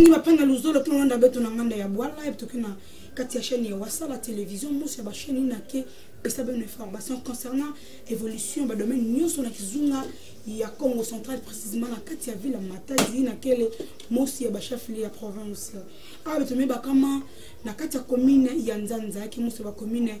ngi bapanga luzolo mpo nanda beto na nganda ya bwa live toki na kati ya chaîne ya wasala télévision mosi ya bachaîne ina ke epesa bino information concernant évolution badomaine nyonso na kizunga ya congo central précisement na kati ya ville ya matadi ina kele mosi ya bacheflie ya province awa beto miyebakama na kati ya commune ya nzanza yaki mosi ya bacommune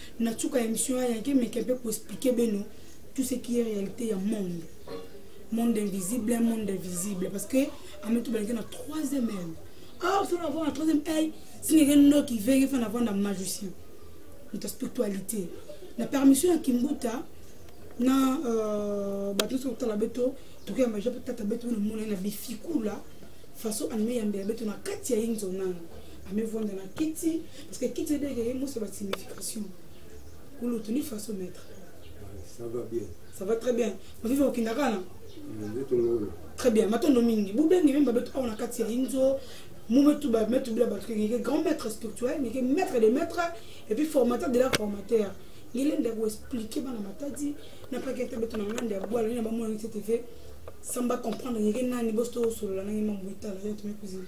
na suka ya émission ya yanke meke mpe koexplike bino tout ce qui est réalité ya monde monde invisible monde invisible parce que ame tobalaki na troisième aile or sona avanda na troisième aile singeke ndoki venge fana avanda majusi moto ya spiritualité na permission ya kimbuta na euh, bato nyonso kotala beto tokoya maja mpe tata beto bino mona na bifikula façon anime yambela beto na kati ya inzo nanga amevanda na kiti parce que kiti ebeke ye moso ba signification kulutu ni faso maître ça va bien ça va très bien maviva okenda kana très bien matondo mingi bobengi meme babetu awa na kati ya inzo mumetu bametu bila bato kekeke grand maître spirituel meke maître de maître et puis formateur de la formateur ngele ndeko expliquer bana matadi na pakete beto na ngande ya bwala na bamona ngi tete samba comprendre ngeke nani bosto osolola nangi mambo etala yo tomekuzili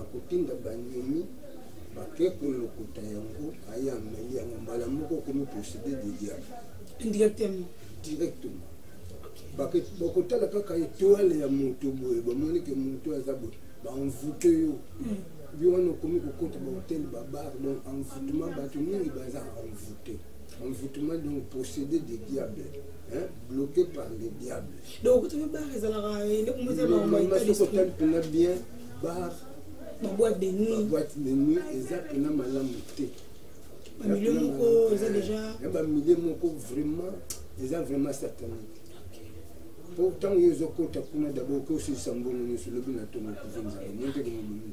akotinda bandimi bake kolokota yango aye ameli yango mbala moko okomi posede de diable indirectement directement bakotala kaka etoile ya moto boye bamoni ke moto aza boye baenvoute yo hmm. yo wana okomi kokota bahotel babar donc envoutement bato mingi baza envoute envoutement donc posede de diable hein, bloqué par le diable. Donc, tu veux pas raisonner, il est comme ça, on va y aller. bar baboite de nuit baboite de nuit eza mpena malamu te bamilio moko eza déjà ya bamilio moko vraiment eza vraiment satanique mpo ntango yo ezokota kuna dabord okosilisa mbongo nyonso lobi na ntongo kovinzala monte komobimi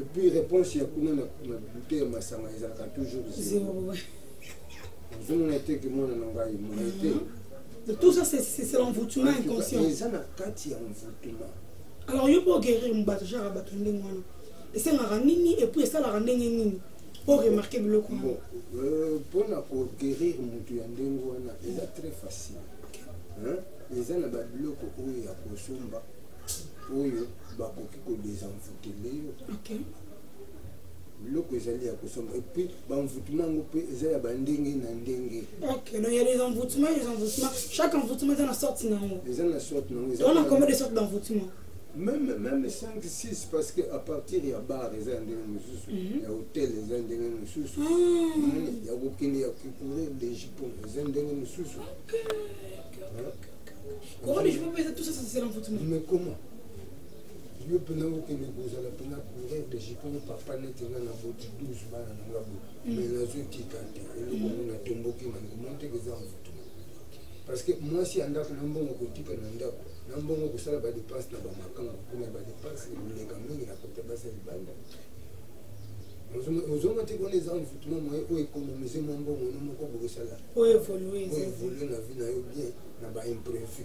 epuis réponse ya kuna na bute ya masanga ezalaka toujours zero ozomona te ke mwana na ngai moye te mhm. tout ça c'est l'envoûtement inconscient eza na kati ya envoûtement alors yo mpo oguerrir mobato genre ya bato ndenge wana esengaka nini epuis esalaka ndenge nini mpo remarke biloko mpo euh, na koguerrir motu ya ndenge wana eza très facile eza na babiloko oyo ya kosomba oyo bakoki kodesenvoutele yo biloko ezali ya kosomba epuis banvutuma yango mpe eza ya bandenge na ndenge eza na sorte nangoona combien de sorte banvutuma même même 5 6 parce que à partir ya bar eza ya ndenge mosusu mhm. ya hôtel eza ndenge mosusu ah. ya kokende ya kikure dejipon eza ndenge mosusu mais comment yo mpena okende kozala mpena courir de jipone papa neti nga na boti 12 bana na nga boye mm. mais nazotika te eloko ngo mm. natomboki na ngo moni teke eza motu parce que mwasi ya ndako na mbongo kotika na ndako na mbongo kosala badepense na bamakango mpona badepense koleka mingi na kota basi ya libanda ozonga te wana eza envoutment moye oyo économise mwa mbongo no moko bokosala oyo évolue na vie na yo bien na baimprévu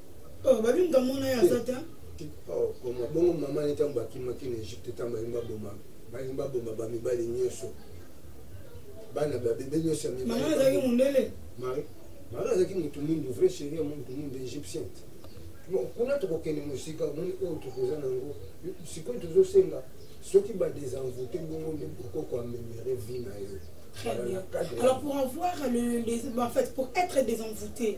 oh, babi moto amona ye aza te oh, koma bongo mama ne ntango bakimaki na egypte ntango balingi baboma balingi baboma bamibali nyonso bana babebe nyonso ya mibali mama azalaki mondele mari mari azalaki motu mingi vrai chéri ya motu mingi égyptiente bon kuna tokokende mosika omoni oyo tokoza na yango sikoyo tozosenga soki badesenvoute bongo nde okoko amemere vie na yo alors pour avoir le, les, en fait pour être désenvoûté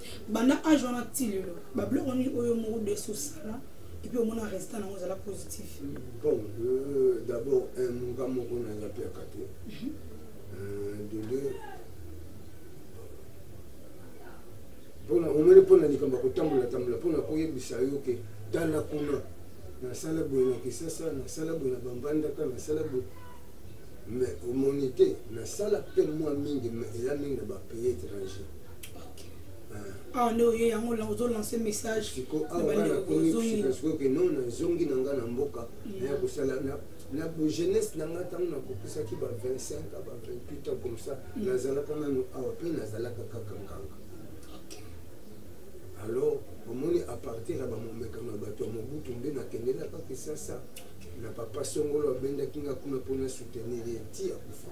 banda age wana ti lelo babiloko nini oyo moko desi osala epuis omona résultat nango ozala positif bon euh, d'abord un monga moko naza mpe yaka te mhm. euh, de deux mpona omoni mpona likambo ya kotambola tambola mpona koyebisa yo ke tala kuna nasala boye na kisasa nasala boye na bambandaka nasala boye mais omoni te nasala mpe mwa mingi mais eza mingi na bapays étranger awa nde oye yango ozolance message no nazongi na nga na mboka naya kosala na bojeunesse na nga ntango nakokisaki ba 25 a ba 28 ans comme ça mm. nazalaka nano awa mpe nazalaka kaka nganga alors omoni à partir ya bamomekano ya bato ya mobutu nde nakendelaka kisasa na papa songolo abendaki nga kuna mpo na soutenir ye ti akufa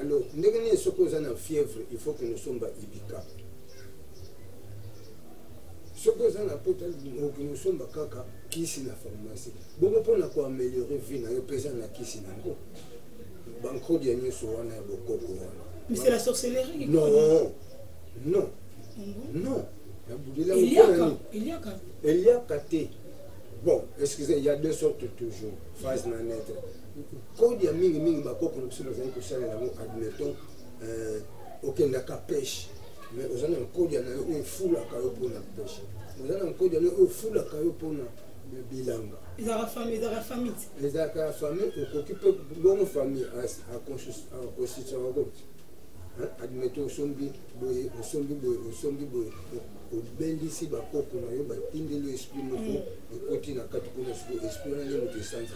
alors ndenge nini soki oza na fièvre il faut kende osomba ibika soki oza na pota okende osomba kaka kisi na pharmacie bongo mpona koameliore vie na yo mpeza na kisi na yango bankodia nyonso wana ya bokoko wana Mais c'est la sorcellerie. Non, non. Non. Non. Eliaka. Eliaka. Eliaka te. Bon, excusez, il y a deux sortes toujours. Phase manette. kode ya mingi mingi bakoko na biso bazali kosalela yango admettons euh, okendaka peshe mais oza na nkodia na yo oyo efulaka yo mpona peshe oza na nkodia na yo oyo efulaka yo mpona bilanga ezalaka famille okoki mpe bongo famille akonstituaka ko admete osombi boye osombi boye osombi boye obendisi bakoko na yo batindeli esprit moko mm. ekoti na kati kuna siko esprit wana nde moto esanza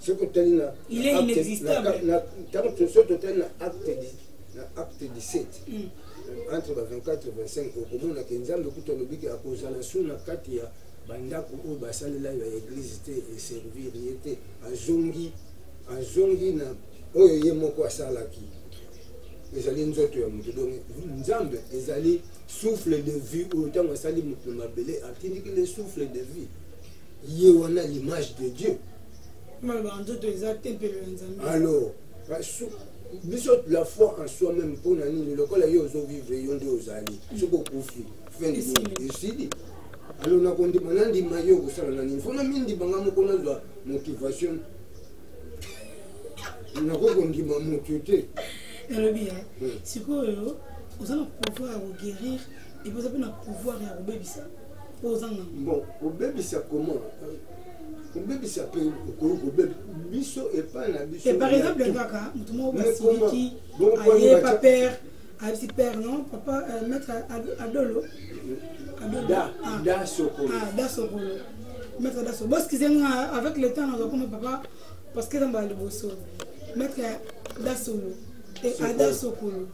soki otali na ntango soki totali na acte na acte 17 mm. entre ba 24 25 okomona ke nzambe kutu alobi ke akozala su na kati ya bandako oyo basalela ya eglise te eservir ye te azongi azongi na oyo ye moko asalaki ezali nzoto ya moto donc nzambe ezali souffle de vie oyo ntango asali moto na mabele atindiki le souffle de vie ye wana l'image de dieu alors biso la foi en soi même mpo na nini lokola yo ozovivre yo nde ozali soki okufi fin esili alo nakondima nandima yo okosala na nini mpo na mindima nga moko nazwa motivation nakoki kondima moto te nalobi ya hmm. sikoyo oza na pouvoir ya koguérir epe oza mpe na pouvoir ya kobebisa mpo ozanga bon kobebisa comment kobebisa mpe okoki kobeba biso epai na biso eh, par exemple kaka moto moko basiliki aye pa père ayebisi père non papa euh, maître adolo da ah. sokolo ah, da sokolo maître da sokolo boskize nga avec le temps naza koma papa parce que nzamba liboso maître da solo eh, ada sokolo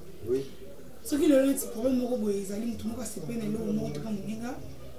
soki lelo neti problème moko boye ezali moto moko asepeli na eloko moko toka moninga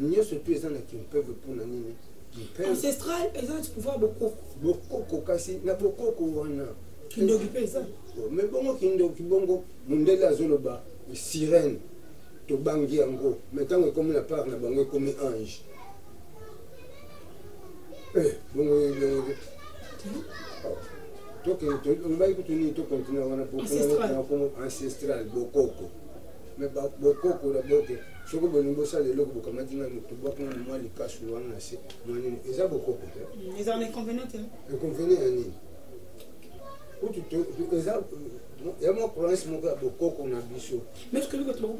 nyonso tu eza na kimpeve mpona nini ancestral eza na pouvoir bokoko bokoko kasi na bokoko wana kindoki mpe eza me bongo kindoki bongo mondele azoloba sirene tobangi yango me ntango ekomi na part na bango ekomi ange eh, bongo tokende olobaki kutu nini tokontina wana ancestral bokoko me bokoko na boke soki bolingi bosala eloko bokamati ngai motu bwaki ngai mwa likasu wana na se mwanini eza bokoko te ekonveni ya nini kutu eza ya mwa province moko ya bokoko na biso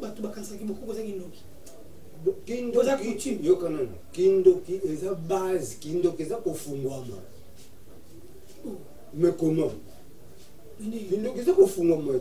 bato bakanisaki bokoko eza kindoki kindoki yokanani kindoki eza base kindoki eza kofungwama oh. mais comment kindoki eza kofungwama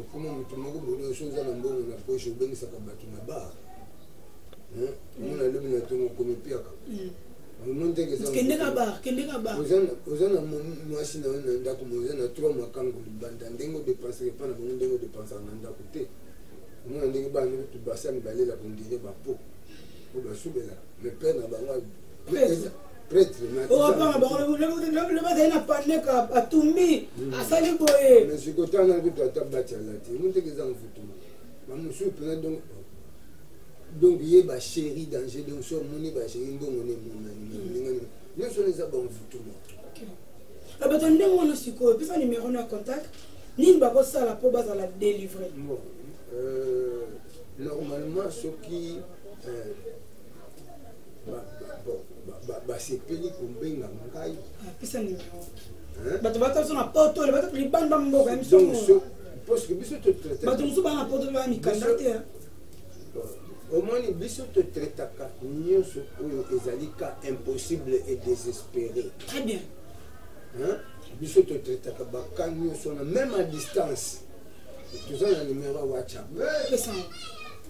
okoma moto moko bono oso oza na mbongo na poche obengisaka bato na bar omona lobi na ntongo okomipiaka oza na mwasi na yo na ndako mo oza na trois makango libanda ndenge odepensaka epa na bango ndenge odepensaka na ndako te omona ndenge bana kutu basani balelaka ondire bapo oyo basubelaka me pere na bango owapanga bango lobi bazali na paleka atumbi hmm. asali boye sikotanga kutu ata bati alati moteke eza mfutu bamosusu mpena donc donc ye bachéri danger donc so omoni bachéri mbongo ne emonani ndengani hmm. nyonso eza bamfutuma ah, bato ndenge wana sikoyo pesa numero na contact nini bakosala mpo bazala délivre euh, normalement soki euh, basepeli kombenga ngai apesa ah, nimero bato bataso na poto le bato libanda mboka ya biso parceke biso totraite bato mosusu baa na poto baa mikanda te omoni biso totraitaka nyonso oyo ezali ka impossible et désespéré très bien biso totraitaka baka nyonso na même à distance toza na numero ya whatsapp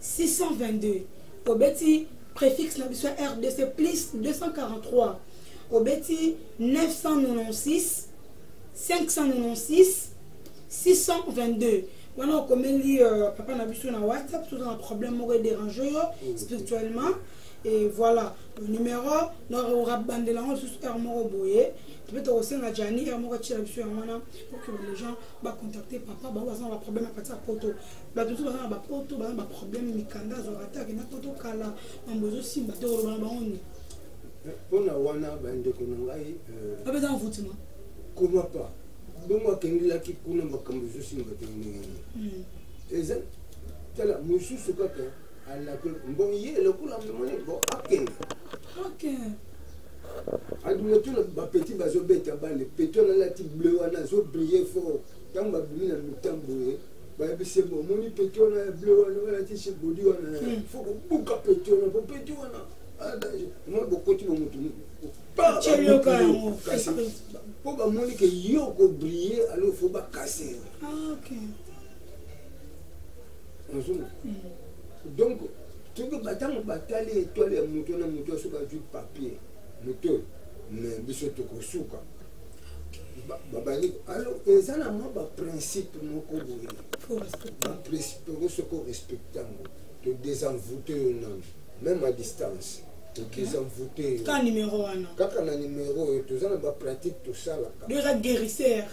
622 obeti préfixe na biso ya rdc plus 243 obeti 996 596 622 wana okomeli euh, papa na biso na whatsapp toza na problème moko edérange yo mm. spirituellement et voilà numéro naorabandela yango lisusu heure moko boye tope tokosenga jani heure moko atyela biso yango wana pour que les gens bacontacte papa bango baza na baproblème apati ya poto bato mosusu baza na bapoto baza na baproblème mikanda azwaka ata akenda poto kala mambo ezosimba te koloba na bango nini mpo na wana bandeko na ngai bapeza envoutement koma pa bongo akengelaki kuna makambo ezosimba te ndenge nini hmm. eza tala mosusu kaka alakoli bon ye lokola mimoni bo akende aduna tuna bapeti bazobeta bale peto nalati bleu wana azobrille fort ntango babimi na mitambo ye bayebisi yembo omoni peti wana ya ble wana balatisi bodi wana hmm. fo kobuka peti wana po peti wana omoni ah, bokoti bomotu kasi mpo bamoni ke yo okobrille alo fo bakase ah, ozonga hmm. donc soki batango batali etoile ya moto na moto soki azwi papier moto me biso tokosuka babandi alors eza na mwa baprincipe moko boye baprincipe yango soki orespecte yango todesenvoute yo nano même à distance todesenvoute yo kaka numero wana kaka na numero oyo toza na bapratique tosalaka eza guérisseur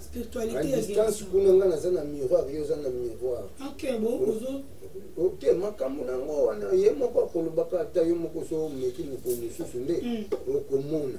spiritualité ya distance kuna nga naza na miroir yo oza na miroir ok bo ozo te makambo na yango wana ye moko akolobaka ata yo moko so omeki mokolo mosusu nde okomona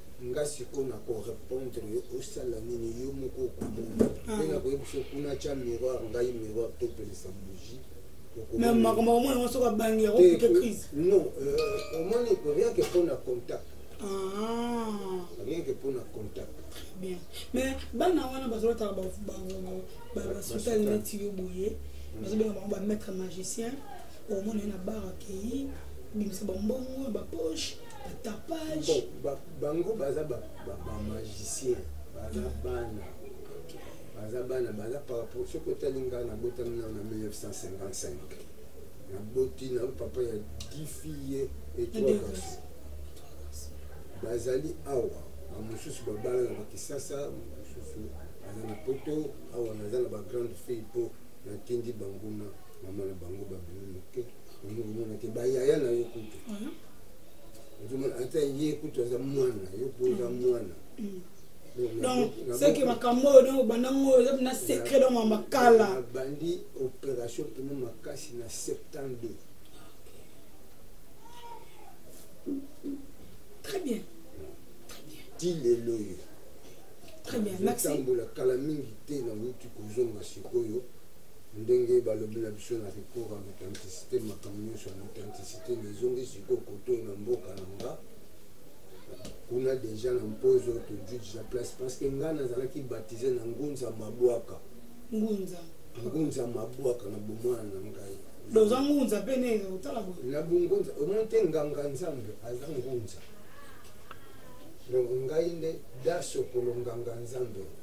nga sikoyo na korepondre yo osala nini yo moko okomona ah. mpe nakoyebisa kuna tya miroir ngai miroir topelisa bougi mais makambo akomona yango soki abangi yango pike crise non euh, omoni rien que mpo na contact ah. rien que mpo na contact bien mais bana wana bazolotaka basutani neti yo boye mm. bazobenga bango bamaître magicien omona ye na bar akei bimisa bambongo bapoche tapage bango baza ba, ba, ba magicien baza bana baza bana baza par rapport soki otali ngai nabotami nao na 1955 naboti na papa ya difiye etoagas bazali awa bamosusu babala na bakisasa mosusu aza na poto awa naza na bagrande fille mpo natindi banguna mama na bango babimi moke okomona te bayaya na yo kutu ozomona ata ye kutu aza mwana yo mpo oza mwana donc seke makambo oyo donc obanda ngo oyo na secret donc mama kala abandi opération pema makasi na 72 très bien très bien ti lelo oyo très bien merci tambola kala mingi te na wuti kozonga sikoyo ndenge balobi na biso na recours en authenticité makambo nyonso en authenticité nazongi sikoyo koto na mboka na nga kuna deja na mpozo todui deja place parce que ngai nazalaki baptise na ngunza mabwaka ngunza ngunza mabwaka na bomwana na ngai doza ngunza mpe nenge otala boye na bongunza omoni te nganga nzambe aza ngunza donc ngai nde dasokolo nganga nzambe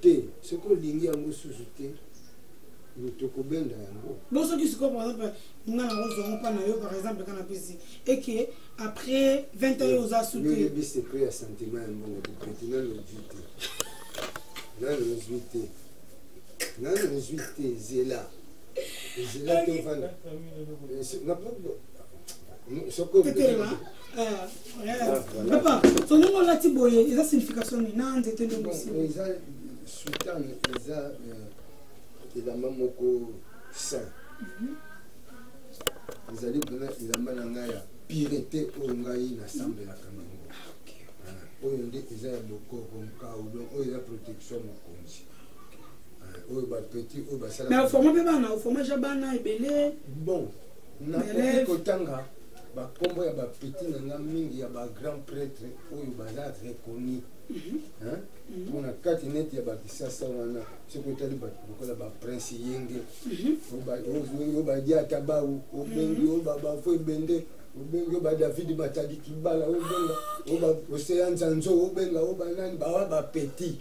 te soki olingi yango susu te moto kobenda yango bo soki sikoyo par exemple nga nango zongo mpa na yo par exemple nga napesi eke après 20 ans yo oza suteyebi secret ya sentiment ya mbongo bopeti nano ozwi te nano ozwi te nano ozwi te zela zela tovanda eh, soki papa tolongo olati boye eza signification nini na nzete nde mosi eza sultan eza euh, elamba moko saint mhm. ezali mpena elamba na ngai ya pirete oyo ngai nasambelaka nango ah, oyo nde eza ya bokoko mokau donc oyo eza protection mokonzi oyo bapeti oyo basalaaforma mpe bana oforma ja bana ebele bon nakoki kotanga bakombo ya bapeti na nga mingi ya bagrand prêtre oyo baza reconi mhm. mhm. mpona kati neti ya bakisasa wana soki otali bato lokola baprince yenge mhm. oyo badi ata bau obengi oyo babafo ebende obengi oyo badavid matadi kibala obenga oseya nzanzo obenga oyo banani bawa bapeti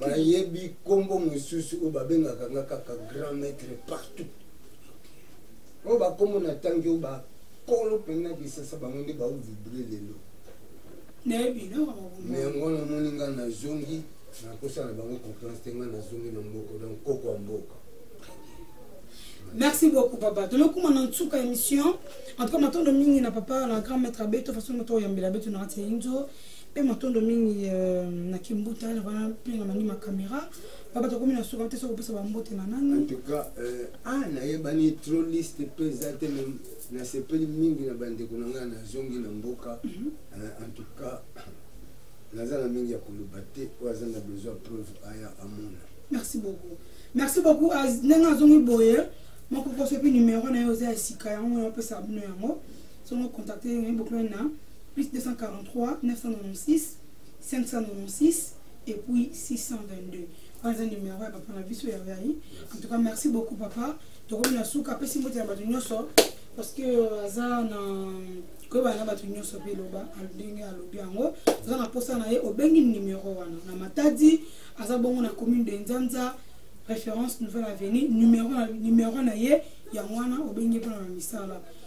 bayebi nkombo mosusu oyo babengaka nga kaka grand maître partout oyo bakombo na tangi oyo bakolo mpenza na kisasa bango nde baovibre lelo me yango wana omoni nga nazongi nakosala na bango confiance te nga nazongi na mboka donc koko ya mboka merci beaucoup papa tolokuma na nsuka émission en tout cas matondo mingi na papa na grand maître abeto façon moto oyambela abeto na kati ya inzo mpe matondo mingi euh, na kimbuta na bana mpe na manima kamera baba tokomi na suka te soki opesa bambote na nani en tout cas euh, ah nayebani trop liste mpe eza te me nasepeli mingi na bandeko na ngai nazongi na mboka mhm. euh, en tout cas naza na mingi ya koloba te oyo aza na besoin preuve aya amona merci beaucoup merci beaucoup ndenge azongi boye mokokoso epi numero na ye oza ya sika yango napesa bino yango Sono contacte Yomi Boklone na plus 243 996 596 et puis 622. Panza numéro ya papa na biso ya yayi. En tout cas merci beaucoup papa. Tokomi na suka pesi mbote ya bato nyonso parce que euh, aza na koyebana na bato nyonso mpe loba ndenge alobi yango aza na mposa na ye obengi numéro wana na matadi aza bongo na commune de nzanza référence nouvelle avenue numéro na ye yango wana obengi mpona na misala